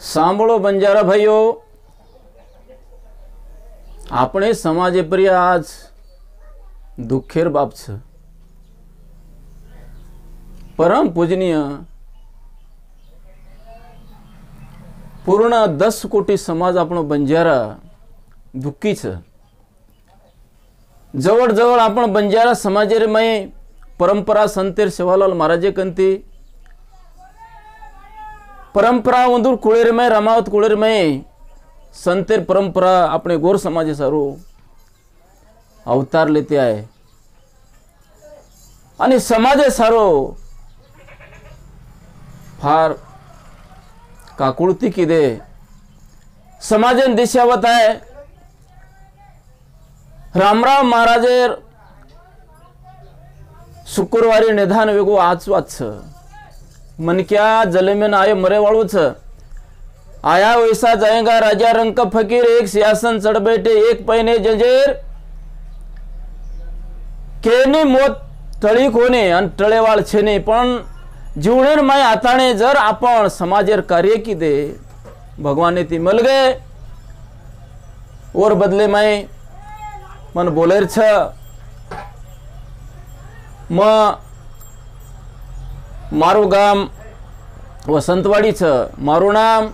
સાંભળો બંજારા ભાઈઓ આપણે સમાજે પ્રિય આજ દુઃખેર બાપ છે પરમ પૂજનીય પૂર્ણ દસ કોટી સમાજ આપણો બંજારા દુઃખી છે जवळजवळ आपण बंजारा समाजेमय परंपरा संतेर शिवालाल महाराजे कंती परंपरा वंदूर कुळेरमय रमावत कुळेरमय संतेर परंपरा આપણે ગોર સમાજે સારું અવતાર લેતે आहे आणि समाजे सारो फार काकुळती किदे समाजेन दिशावत आहे रामराव महाराजेर शुक्रवारी निधान वेगो आज वाच मनक्या जलमेन आय मरेवाळू छ आया वैसा जाएगा राजा रंक फकीर एक सियासन चढ बैठे एक पहिने जजेर. केनी मोत टळी कोणे आणि टळेवाळ छेने पण जीवनेर माय हाताने जर आपण समाजेर कार्य किदे भगवाने ती मलगे. और बदले माय मन बोलेर छ म મારું ગામ વસંતવાડી છે મારું નામ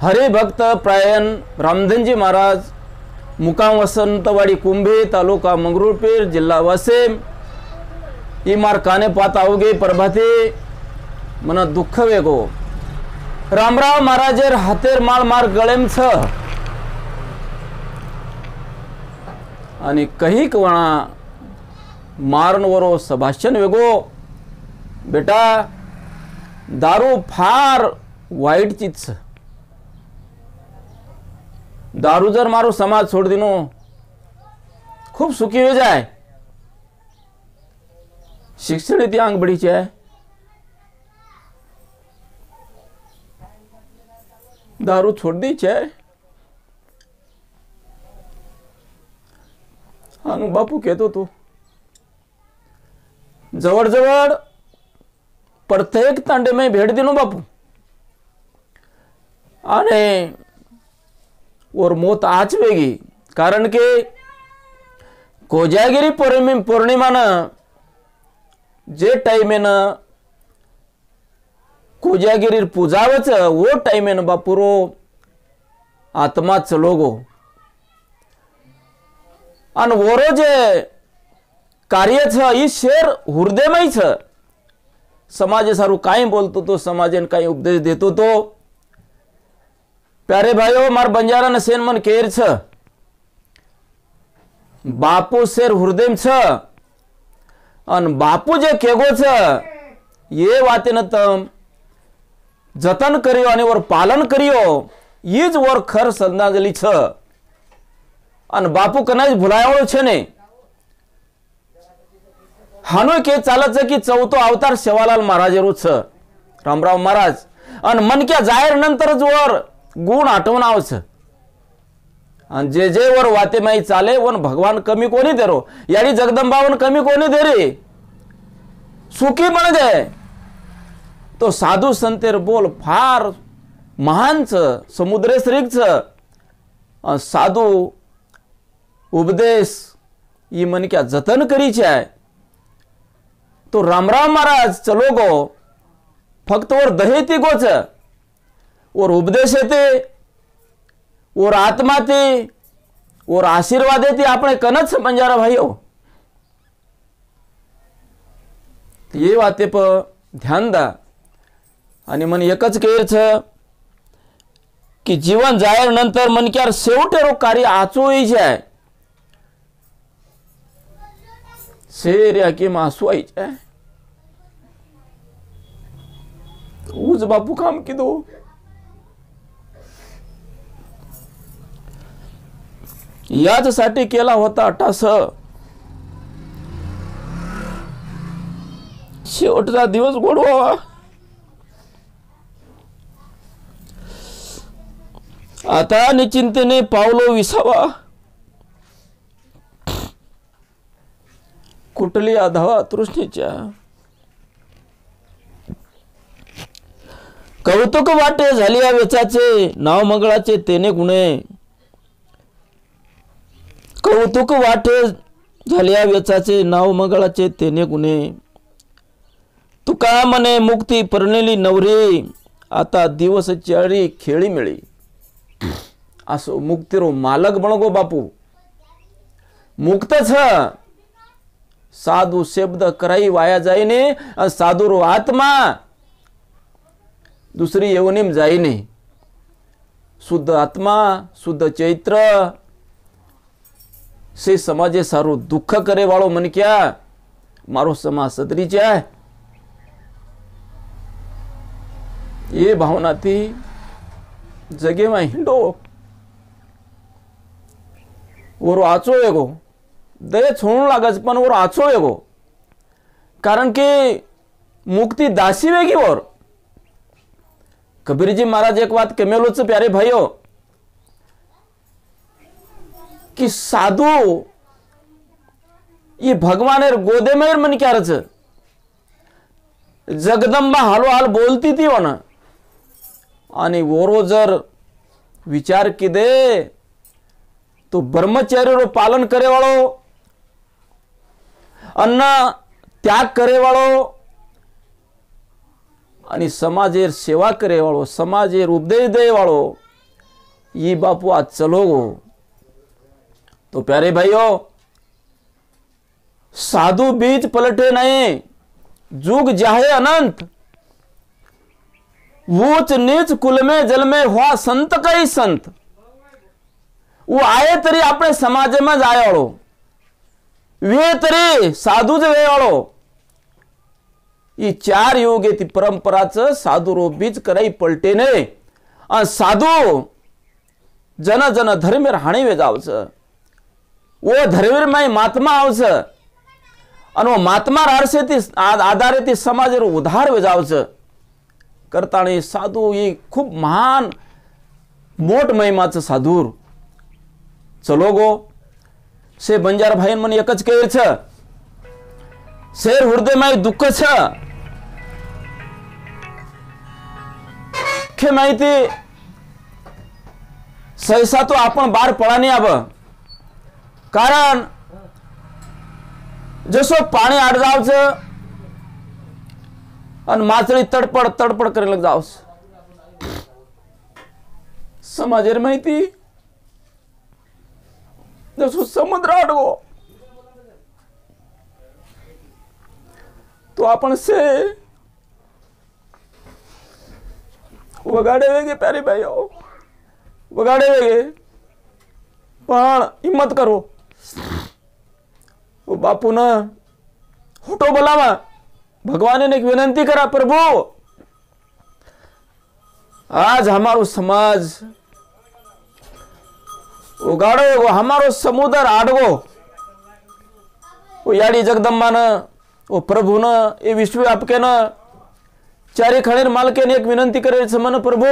હરિભક્ત પ્રાયન રામધનજી મહારાજ મુકામ વસંતવાડી કુંભી તાલુકા મંગરુળપીર જિલ્લા વસીમ એ માર કાને પાત આવગે પ્રભાતી મને દુઃખ વેગો રામરાવ મહારાજેર હાથેર માળ માર ગળેમ છ आणि कहीक वणा मारणवरो सभाषण वेगो बेटा दारू फार वाईट चीज दारू जर मारो समाज छोड़ दिनो खूप सुखी हो जाए शिक्षण इति आंग बड़ी दारू छोड़ दी है बापू केतो तू. जवळ प्रत्येक तांडे में भेट दिनो बापू आणि और मोत आज वेगी कारण के कोजागिरी पौर्णिमे पौर्णिमानं जे टाईमेनं कोजागिरी पूजावच वो टाईमेनं बापुरो आत्मा चलोगो અને વોરો જે કાર્ય છે એ શેર હૃદયમય છે સમાજે સારું કાંઈ બોલતો તો સમાજે કાંઈ ઉપદેશ દેતો તો પ્યારે ભાઈઓ માર બંજારા ને સેન મન કેર છે બાપુ શેર હૃદય છે અને બાપુ જે કેગો છે એ વાતે તમ જતન કર્યો અને ઓર પાલન કર્યો એ જ ઓર ખર શ્રદ્ધાંજલિ છે અને બાપુ કનાજ ભૂલાયાવાળો છે ને हानोके चालत की चौथो अवतार सेवालाल रुच रामराव महाराज. आणि मनक्या जाहीर नंतरच वर गुण आठवण आवच. आणि जे जे वर वातेमाई चाले वन भगवान कमी कोणी देरो? याडी जगदंबावन कमी कोणी देरे? सुखी सुखी म्हणजे तो साधू संतेर बोल फार महानच समुद्रेश्रीच साधू उपदेश ही मनक्या जतन करीची आहे. करी છે તો રામરામ મહારાજ ચલો ગો ફક્ત ઓર દહેતી ગો છે ઓર ઉપદેશ તે ઓર આત્માથી ઓર આશીર્વાદેથી આપણે કનજ છે બંજારા ભાઈઓ એ વાતે પર ધ્યાન દા અને મને એક જ કહેર છે की जीवन जायर नंतर मन क्यार शेवटेरो कार्य आचोई જાય Séria aqui, massuait. É. Usa bapu kam kido. याचसाठी केला होता टास शेवटचा दिवस गोड व्हावा आता निश्चिंतने पावलो विसावा कुठली आधावा तृष्णेच्या? कौतुक वाटे झाली या वेचाचे नाव मंगळाचे तेने गुणे. कौतुक वाटे झाली या वेचाचे नाव मंगळाचे तेने गुणे. तुका मने मुक्ती परणेली नवरी आता दिवस चारी खेळी मिळी. असो मुक्तीरो मालक बणगो बापू. मुक्त छ साधू शब्द कराई वाया जाईने आणि साधुरो आत्मा दुसरी येवनीम जाईने શુદ્ધ આત્મા શુદ્ધ ચૈત્ર સે સમાજે સારું દુઃખ કરે વાળો મન ક્યાં મારો સમાજ સદરી જાય એ ભાવનાથી જગેમાં હિંડો ઓરો આચો એગો દે છોડું લાગે છે પણ ઓરો આચો એગો કારણ કે મુક્તિ દાસી વેગી ઓર कबीरजी महाराज एक बात केमेलोच प्यारे भाइयों कि साधू ये भगवान गोदे में मन क्या रच जगदंबा हालो हाल बोलती थी ना आणि वोरो जर विचार किदे तो ब्रह्मचर्य रो पालन करे वाळो अन्न त्याग करे वाळो અને સમાજેર સેવા કરે વાળો સમાજેર ઉપદેશ દે વાળો ये बापू आज चलोगो तो प्यारे भाइयों साधु बीच पलटे नहीं जुग जाहे अनंत ऊंच नीच कुल में जल में हुआ संत कई संत वो आए तरी अपने समाज में जाए वाળો वे तरी साधू ज वे वाળો ही चार योग्य परंपराचं साधू रो बीज कराई पलटे ने आणि साधू जन जन धर्मेर हाणी वे जावचं. ओ धर्मेर माई महात्मा आवचं. आणि मात्मा रारसे ती आधारे ती समाजेर उधार वे जावचं. करताणी साधू ही खूप महान मोठ महिमाचं साधूर. चलो गो से बंजार भाईन मन एकच केर छ શેર હૃદયમાં દુઃખ છે કે માહિતી સહસા તો આપણ બાર પળાની આવ કારણ જશો પાણી આડ જાવ છે અને માછલી તડપડ તડપડ કરી લગ જાવ સમાજેર માહિતી જશો સમુદ્ર આડવો તો आपण से વગાડે વેગે પ્યારી ભાઈઓ વગાડે વેગે પણ હિંમત કરો वो बापू न होटो बोलावा भगवान ने एक विनंती करा प्रभु आज हमारो समाज उगाड़ो वो हमारो समुदर आडगो वो याडी जगदम्बा न ओ प्रभु न ए विश्व आपके न चारी खणेर मालकेने एक विनंती करे मन प्रभु।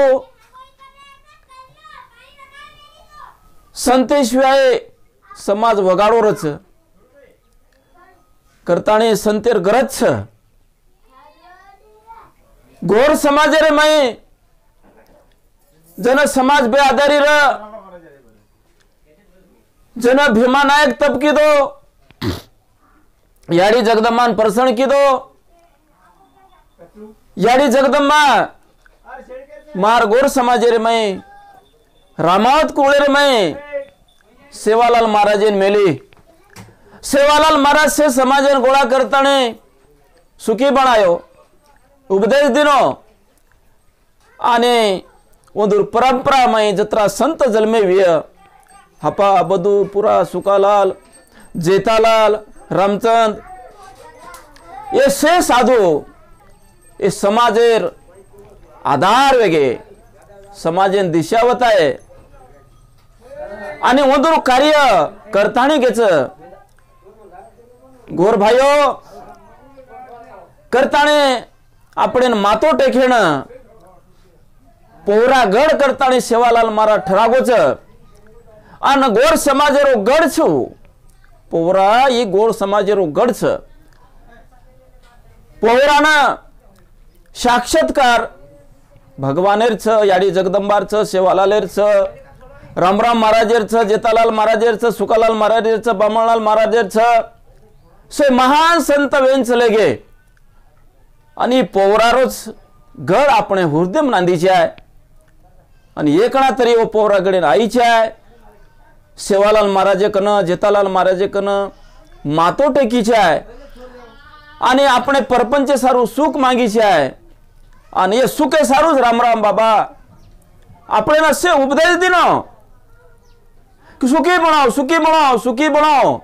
संतेशिवाय समाज वगाडो रच करताने संतेर गरज छ। गोर समाज रे माई जन समाज बे आधारी र जन भीमा नायक तब दो याडी जगदम्मान प्रसन्न कीधो याडी जगदम्मा मार गोर समाजे रे मैं रामावत कुळे रे मैं सेवालाल महाराजेन मेली सेवालाल महाराज से समाजन गोळा करताने सुखी बनायो उपदेश दिनो અને ઓદુર પરંપરામાં જત્રા સંત જન્મે हपा बदू पुरा सुकालाल जेतालाल रामचंद. ये से साधू ये समाजेर आधार वेगे समाजेन दिशावताय आणि मधुर कार्य करताणी घेच. गोर भायो करताणे आपण मातो टेखेण पोहरागड करताणी सेवालाल मारा ठरागोच અને ગોર સમાજેરો ગઢ છું પોવરા એ ગોળ સમાજેરો ગઢ છે પોવરાના સાક્ષાત્કાર ભગવાનેર છ યાડી જગદંબાર છ સેવાલાલેર છ રામરામ મહારાજેર છ જેતાલાલ મહારાજેર છ સુકાલાલ મહારાજેર છ બામણલાલ મહારાજેર છ સે મહાન સંત વેંચલે गे आणि पोवरारोच घड આપણે હૃદયમ નાંદી છે અને એકણા તરી ઓ પોવરા ગડીને आई છે सेवालाल महाराजे कन जैतालाल महाराज कन मातो टेकी छाय आणि आपणे परपंचे सारू सुख मांगी छे आणि ये सुख है सारू राम राम बाबा. आपणे न से उपदेश दिना. सुखी बणाओ सुखी बणाओ सुखी बणाओ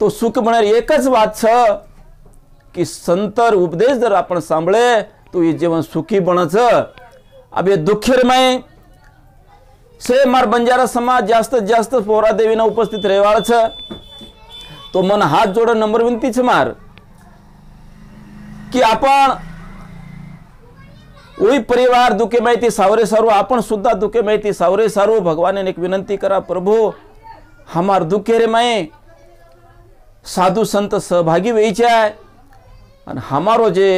तो सुख बण री एकच वात छ. की संतर उपदेश जर आपण सांभळे तो ये जीवन सुखी बण छ अब ये दुखी र से बंजारा समाज जास्तीत जास्त पोहरा देवी न उपस्थित रेवा छे तो मन हाथ जोड़ो नंबर विंती छे मार की आपा उई परिवार दुखे माहिती सावरे सारू आपन सुद्धा दुखे माहिती सावरे सारू भगवान ने विनंती करा प्रभु हमार दुखे रे माय साधू संत सहभागी वेई चाय अन हमारो जे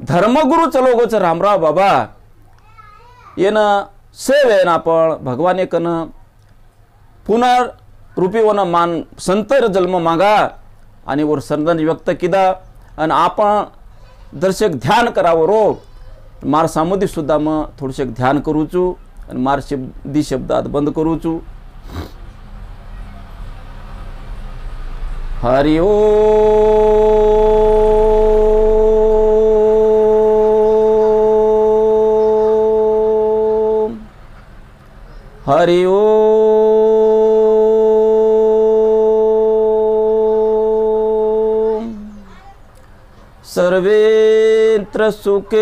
धर्मगुरु चलो गो छे बाबा ये न सेवेन आपण भगवान कन पुनर्रूपी वन मान संतर जन्म मागा आणि वर संदन व्यक्त किदा. आणि आपण दर्शक ध्यान करावं रो. मार सामुदी सुद्धा मग थोडशे ध्यान करूचू आणि मार शब्दी शब्दात बंद करूचू. हरि ओ हरि ओ। सर्वेत्र सुखेन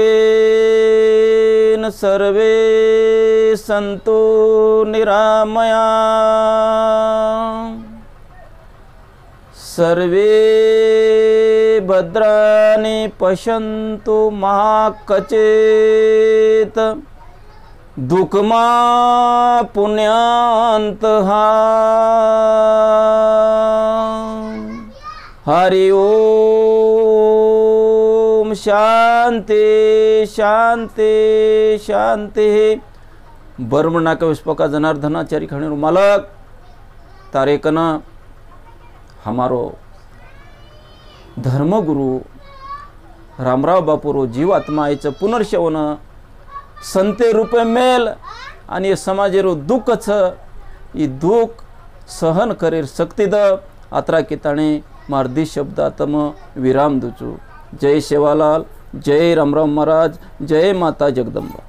सर्वे सन्तु निरामया। सर्वे भद्राणि पश्यन्तु महाकचेत। दुखमा पुण्यांतः हरि ओम शांते शांते शांते। बर्म बर्मनाका विस्पका जनार्दनाचारी खणेर मालक। तारेकन हमारो धर्मगुरु रामराव बापूरो जीवात्मा याचं पुनर्शवन संते रूपे मेल आणि समाजेरो दुःख छ ई दुःख सहन करेर शक्ती द. आत्रा किताणे मार्दी शब्दातम विराम दुचू. जय शेवालाल जय रामराव महाराज जय माता जगदंबा.